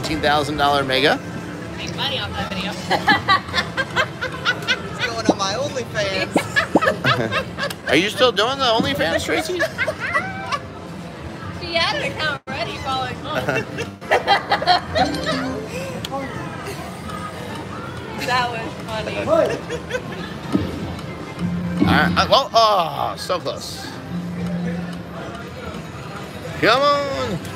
$18,000 mega. Make money off that video. It's going on my OnlyFans. Are you still doing the OnlyFans, Tracy? she had an account ready following home. that was funny. All right. uh, Well, oh, so close. Come on.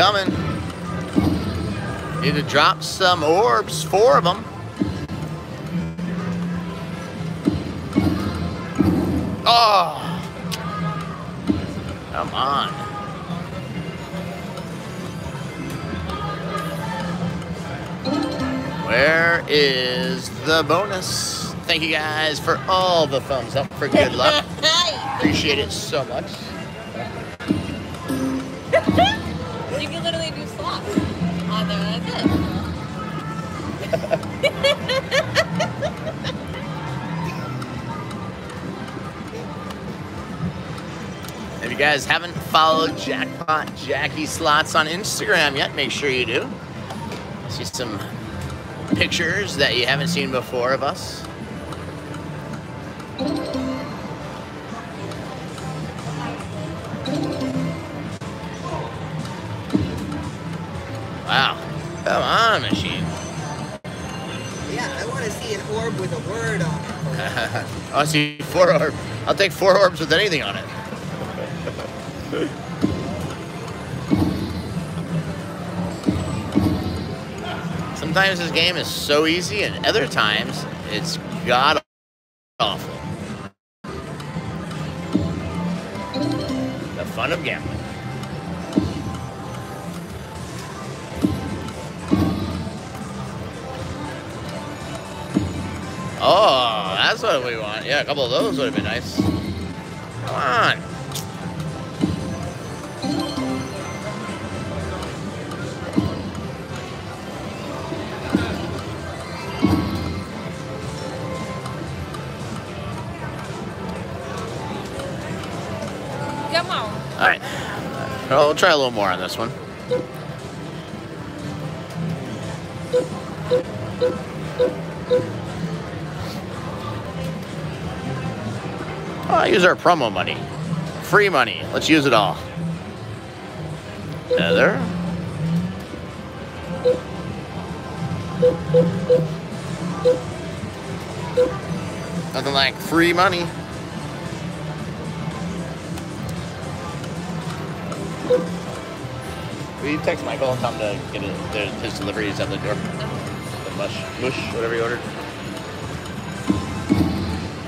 Coming. Need to drop some orbs, four of them. Oh, ah! come on. Where is the bonus? Thank you guys for all the thumbs up for good luck. Appreciate it so much. Guys haven't followed Jackpot Jackie Slots on Instagram yet, make sure you do. See some pictures that you haven't seen before of us. Wow. Come on, machine. Yeah, I want to see an orb with a word on it. I see four orbs. I'll take four orbs with anything on it. Sometimes this game is so easy, and other times it's god awful. The fun of gambling. Oh, that's what we want. Yeah, a couple of those would have been nice. Come on. Come on. All right. Well, we'll try a little more on this one. Oh, use our promo money. Free money. Let's use it all. Heather. Nothing like free money. Will you text Michael and tell him to get it, the, his deliveries at the door? The mush, mush, whatever you ordered.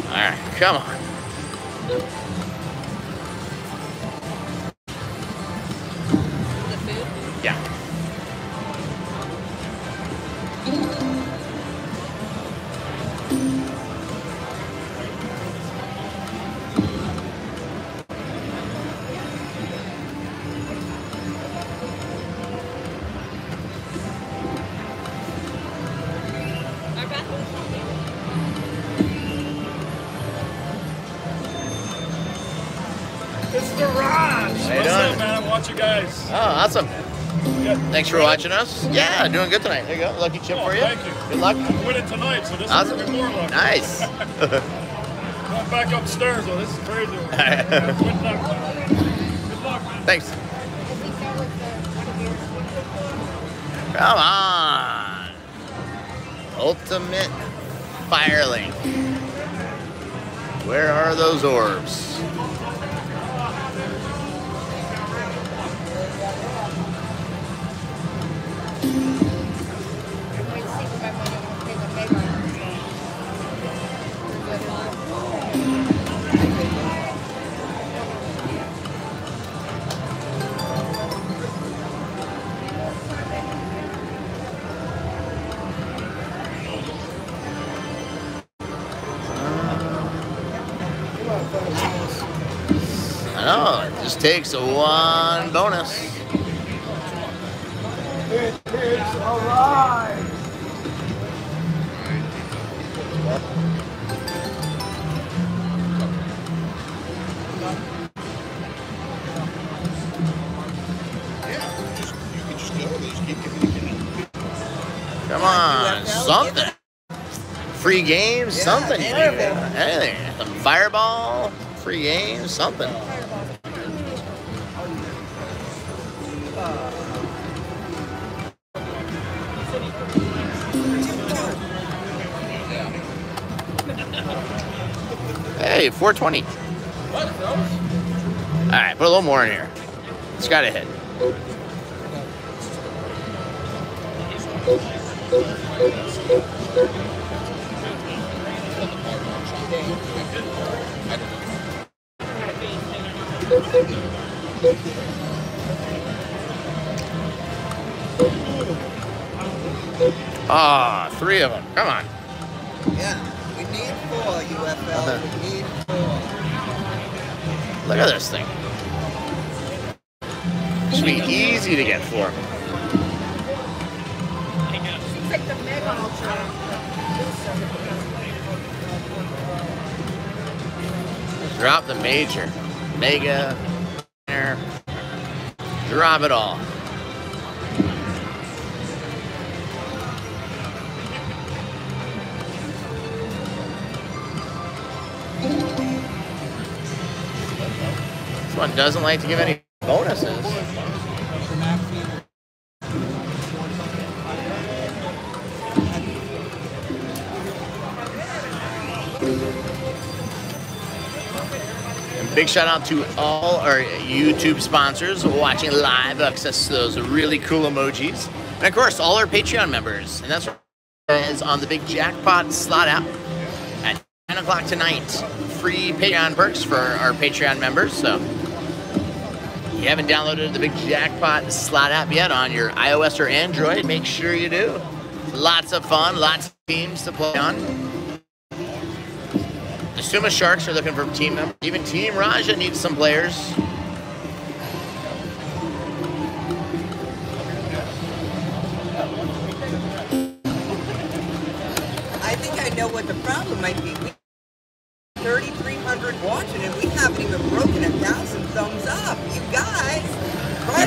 All right, come on. The food. Yeah. Doing? up, man? I watch you guys. Oh, awesome. Yeah. Thanks for watching us. Yeah, doing good tonight. There you go. Lucky chip Oh, for you. thank you. Good luck. I'm winning tonight, so this Awesome. is more luck. Nice. I'm back upstairs, though. This is crazy. Good luck. Good luck, man. Thanks. Come on. Ultimate Firelink. Where are those orbs? Takes one bonus. It is alive. Come on, something. Free games, something. anything. Anything. Some fireball, free games, something. Hey, 420. All right, put a little more in here. It's got to hit. Ah, three of them. Come on. Yeah, we need four UFL. Look at this thing. Should be easy to get ultra. Drop the major. Mega. Drop it all. One doesn't like to give any bonuses. Big shout out to all our YouTube sponsors watching live, access to those really cool emojis. And of course, all our Patreon members. And that's is on the big jackpot slot app at 9 o'clock tonight. Free Patreon perks for our Patreon members. So you haven't downloaded the big jackpot slot app yet on your iOS or Android, make sure you do. Lots of fun, lots of teams to play on. The Suma Sharks are looking for team members. Even Team Raja needs some players. I think I know what the problem might be. 3,300 watching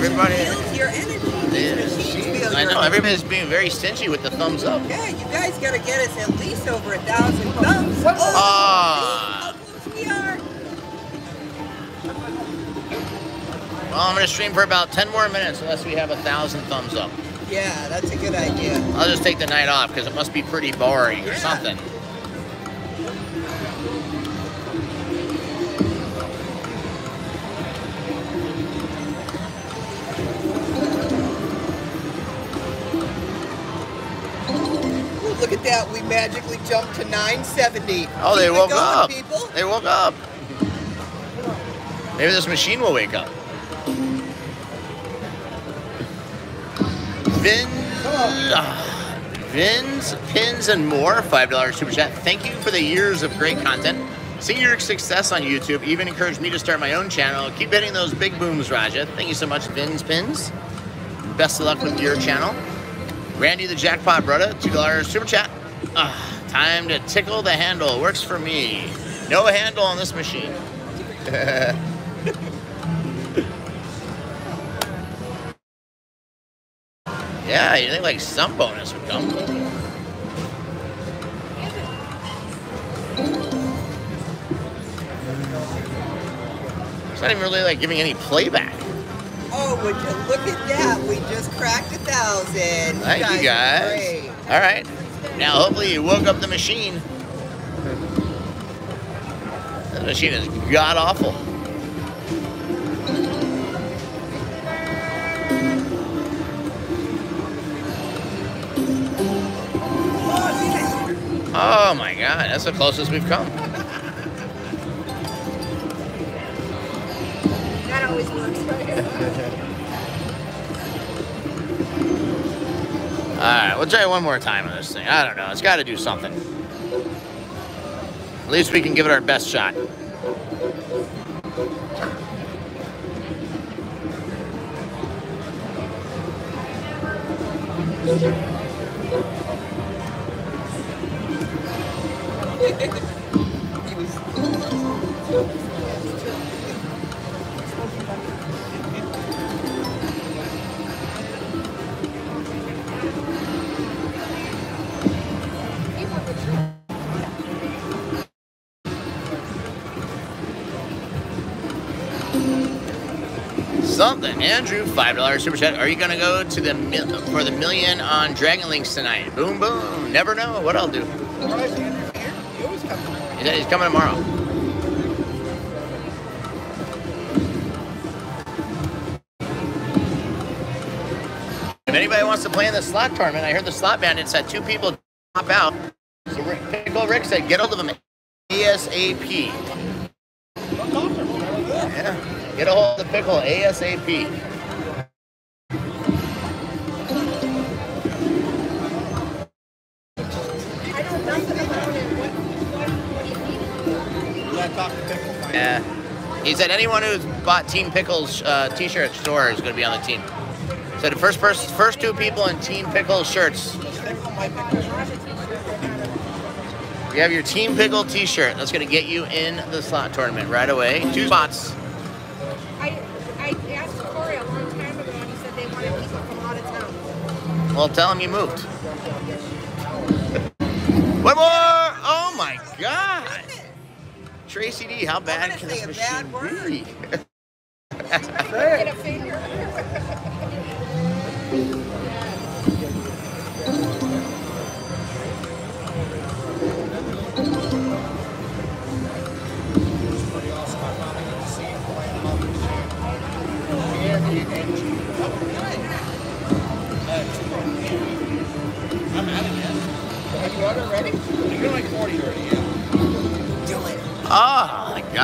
Everybody- your energy. Feel I know everybody's being very stingy with the thumbs up. Yeah, you guys gotta get us at least over a thousand thumbs. Oh, Ah. see how close we are. Well, I'm gonna stream for about 10 more minutes unless we have a thousand thumbs up. Yeah, that's a good idea. I'll just take the night off because it must be pretty boring or something. That, we magically jumped to 970. Oh, they Keep woke going, up. People. They woke up. Maybe this machine will wake up. Vin, ah, Vins, pins, and more. Five dollars super chat. Thank you for the years of great content. Seeing your success on YouTube even encouraged me to start my own channel. Keep hitting those big booms, Raja. Thank you so much, Vins Pins. Best of luck with your channel. Randy the Jackpot Brother, two dollars super chat. Ah, time to tickle the handle. Works for me. No handle on this machine. yeah, you think like some bonus would come. It's not even really like giving any playback. Oh, would you look at that? We just cracked a thousand. Thank you guys. great. All right. Now hopefully you woke up the machine. The machine is god awful. Oh my god, that's the closest we've come. Alright, we'll try one more time on this thing. I don't know. It's got to do something. At least we can give it our best shot. Something. Andrew, five dollars super chat. Are you gonna go to the for the million on Dragon Links tonight? Boom boom. Never know what I'll do. he's coming tomorrow. If anybody wants to play in the slot tournament, I heard the slot bandits had two people drop out. So Rick, Rick said, get hold of them ASAP. Get a hold of the pickle ASAP. Yeah. He said anyone who's bought Team Pickles uh, t-shirt store is going to be on the team. So the first person, first two people in Team Pickles shirts. You have your Team Pickle t-shirt. That's going to get you in the slot tournament right away. Two spots. Well, tell him you moved. One more! Oh my God! Tracy D, how bad can this machine be?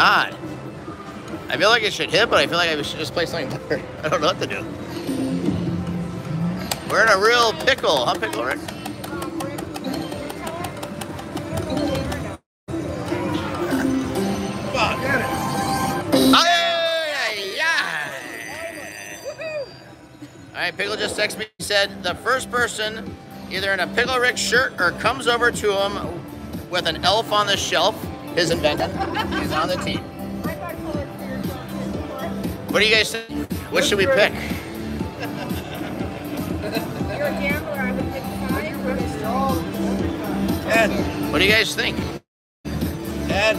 God! I feel like it should hit, but I feel like I should just play something better. I don't know what to do. We're in a real pickle, huh, Pickle Rick? Ay, ay, ay. All right, Pickle just texted me. Said the first person, either in a Pickle Rick shirt or comes over to him with an elf on the shelf, his invention, He's on the team. What do you guys think? What should we pick? You're a gambler. I would pick five. What is What do you guys think? Ten.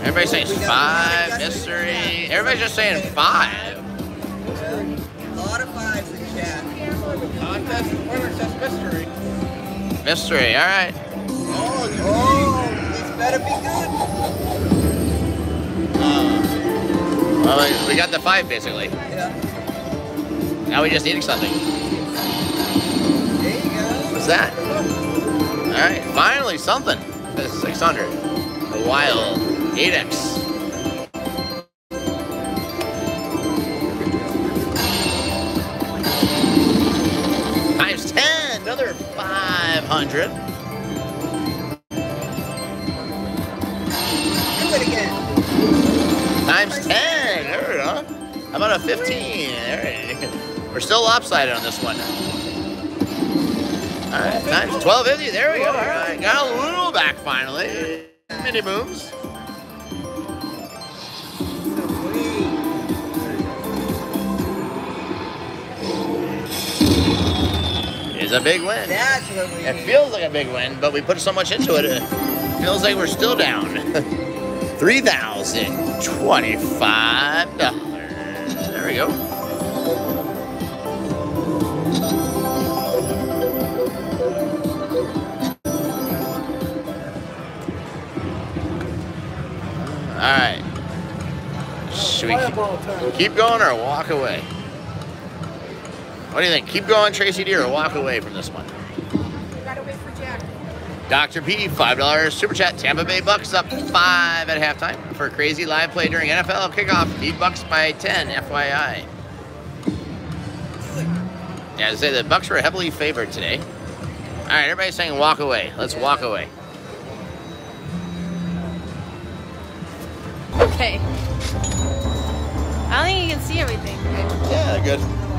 Everybody's saying five, mystery. Everybody's just saying five. A lot of fives in chat. Contest winner says mystery. Mystery, all right. Oh, this better be good. Uh, well, we- got the five basically. Yeah. Now we just need something. There you go. What's that? All right, finally something. That's 600. The wild 8x. Times 10, another 500. About a 15? There we- We're still lopsided on this one. All right, times 1250. There we go. All right, got a little back finally. Mini booms. Is a big win. That's what we It feels like a big win, but we put so much into it, it feels like we're still down. $3,025. We go. All right. Should we keep, keep going or walk away? What do you think? Keep going, Tracy D, or walk away from this one? Dr. P, $5 super chat. Tampa Bay Bucks up five at halftime for a crazy live play during NFL kickoff. Beat Bucks by 10, FYI. Yeah, I say the Bucks were heavily favored today. All right, everybody's saying walk away. Let's walk away. Okay. I don't think you can see everything. Yeah, good.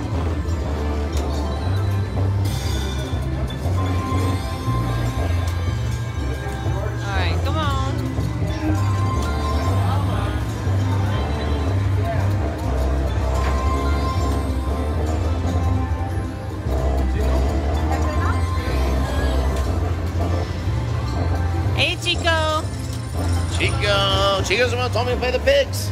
Chico's the one who told me to play the pigs.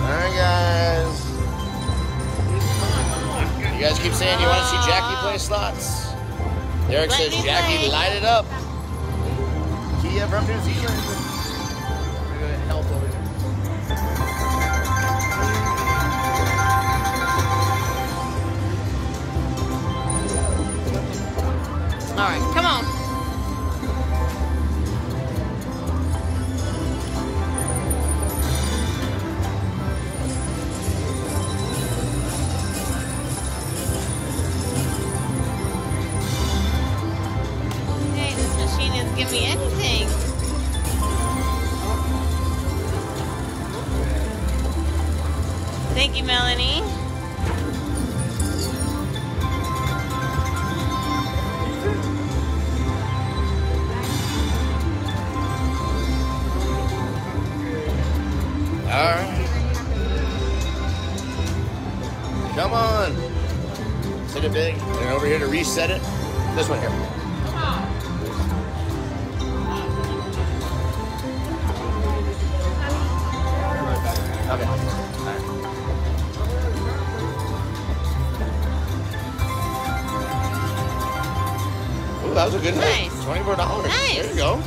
Alright, guys. You guys keep saying you want to see Jackie play slots. Derek says, Jackie, play." light it up. Kia from New Zealand. Give me anything. Ooh, that was a good hit. Nice. Twenty-four dollars. Nice. There you go.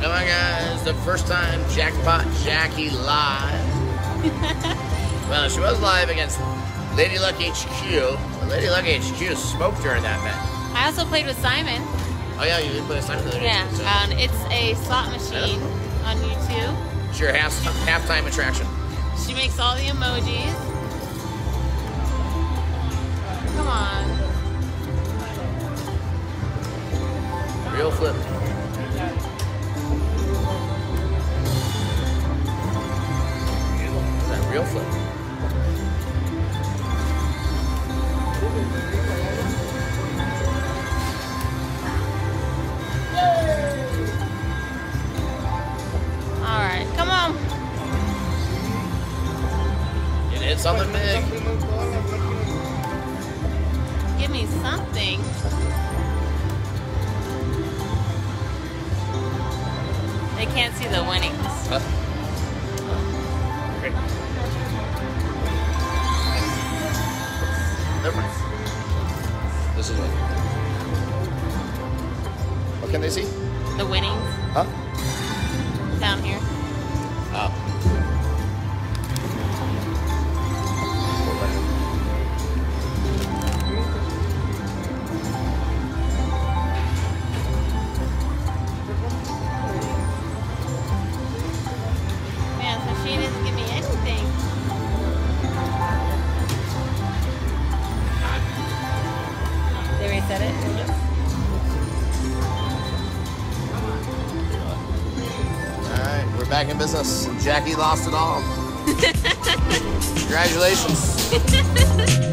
Come on, guys. The first time Jackpot Jackie live. well, she was live against Lady Luck HQ. Lady Luck HQ smoked her in that match. I also played with Simon. Oh yeah, you did play a Simon the Yeah, so um, it's a slot machine on YouTube. it's your half halftime attraction. She makes all the emojis. They can't see the winnings. Huh? Great. Difference. This is what. What can they see? The winnings Huh? down here. In business. Jackie lost it all. Congratulations.